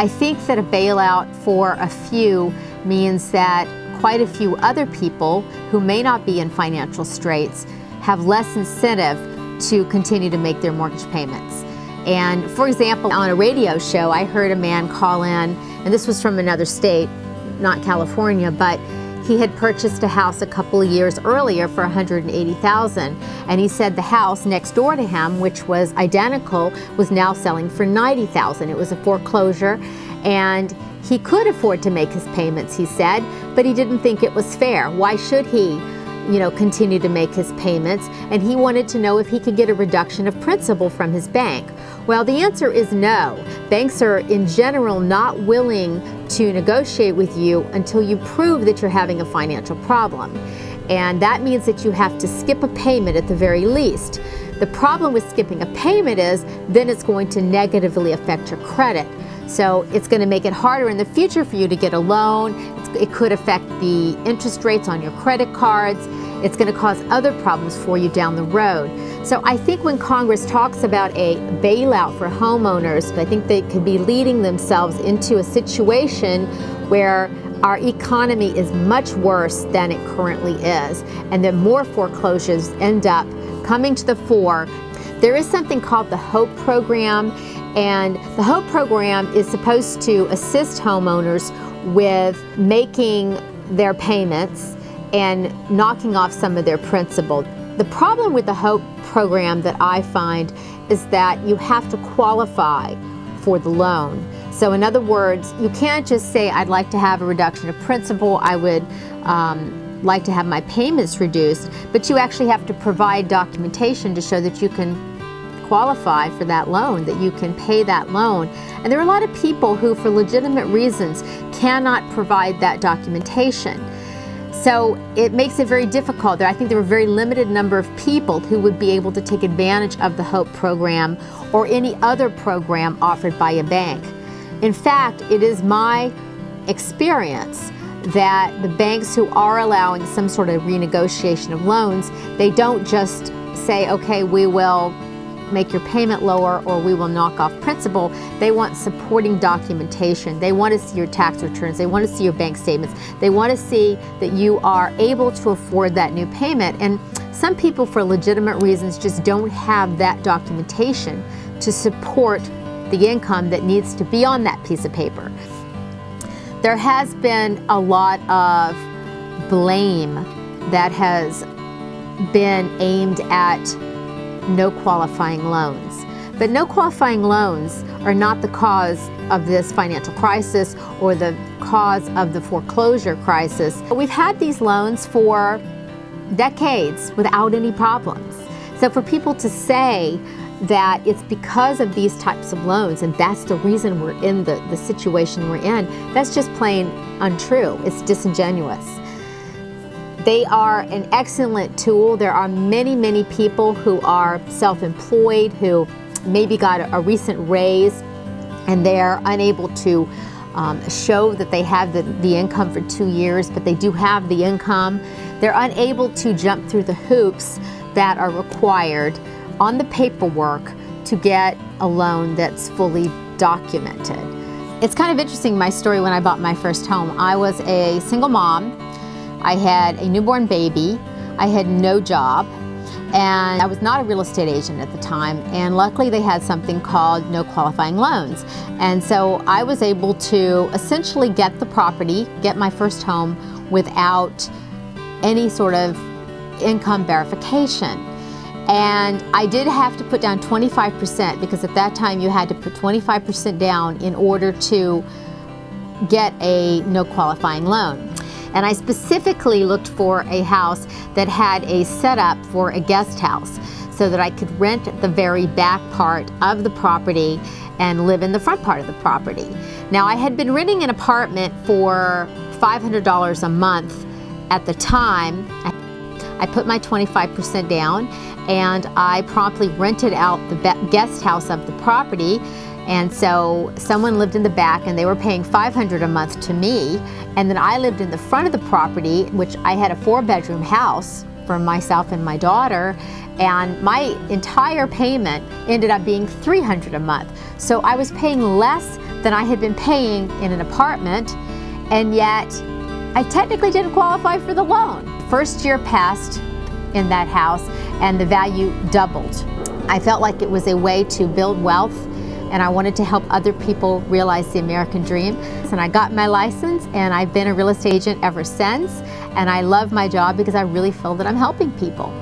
I think that a bailout for a few means that quite a few other people who may not be in financial straits have less incentive to continue to make their mortgage payments. And for example, on a radio show, I heard a man call in, and this was from another state, not California, but he had purchased a house a couple of years earlier for 180,000 and he said the house next door to him which was identical was now selling for 90,000 it was a foreclosure and he could afford to make his payments he said but he didn't think it was fair. Why should he you know, continue to make his payments, and he wanted to know if he could get a reduction of principal from his bank. Well, the answer is no. Banks are, in general, not willing to negotiate with you until you prove that you're having a financial problem. And that means that you have to skip a payment at the very least. The problem with skipping a payment is then it's going to negatively affect your credit. So it's going to make it harder in the future for you to get a loan. It could affect the interest rates on your credit cards. It's going to cause other problems for you down the road. So I think when Congress talks about a bailout for homeowners, I think they could be leading themselves into a situation where our economy is much worse than it currently is, and that more foreclosures end up coming to the fore. There is something called the HOPE program, and the HOPE program is supposed to assist homeowners with making their payments and knocking off some of their principal. The problem with the HOPE program that I find is that you have to qualify for the loan. So in other words, you can't just say, I'd like to have a reduction of principal, I would um, like to have my payments reduced, but you actually have to provide documentation to show that you can qualify for that loan, that you can pay that loan. And there are a lot of people who, for legitimate reasons, cannot provide that documentation. So it makes it very difficult. I think there are a very limited number of people who would be able to take advantage of the HOPE program or any other program offered by a bank. In fact, it is my experience that the banks who are allowing some sort of renegotiation of loans, they don't just say, okay, we will make your payment lower or we will knock off principal. They want supporting documentation. They want to see your tax returns. They want to see your bank statements. They want to see that you are able to afford that new payment. And some people, for legitimate reasons, just don't have that documentation to support the income that needs to be on that piece of paper. There has been a lot of blame that has been aimed at no qualifying loans. But no qualifying loans are not the cause of this financial crisis or the cause of the foreclosure crisis. We've had these loans for decades without any problems. So for people to say that it's because of these types of loans and that's the reason we're in the, the situation we're in, that's just plain untrue. It's disingenuous. They are an excellent tool. There are many, many people who are self-employed, who maybe got a, recent raise and they're unable to um, show that they have the, the income for two years, but they do have the income. They're unable to jump through the hoops that are required on the paperwork to get a loan that's fully documented. It's kind of interesting, my story when I bought my first home. I was a single mom I had a newborn baby. I had no job. And I was not a real estate agent at the time. And luckily, they had something called no qualifying loans. And so I was able to essentially get the property, get my first home without any sort of income verification. And I did have to put down 25% because at that time you had to put 25% down in order to get a no qualifying loan. And I specifically looked for a house that had a setup for a guest house so that I could rent the very back part of the property and live in the front part of the property. Now I had been renting an apartment for $500 a month at the time. I put my 25% down and I promptly rented out the guest house of the property and so someone lived in the back and they were paying 500 a month to me. And then I lived in the front of the property, which I had a four bedroom house for myself and my daughter. And my entire payment ended up being 300 a month. So I was paying less than I had been paying in an apartment, and yet I technically didn't qualify for the loan. First year passed in that house, and the value doubled. I felt like it was a way to build wealth and I wanted to help other people realize the American dream. And I got my license and I've been a real estate agent ever since. And I love my job because I really feel that I'm helping people.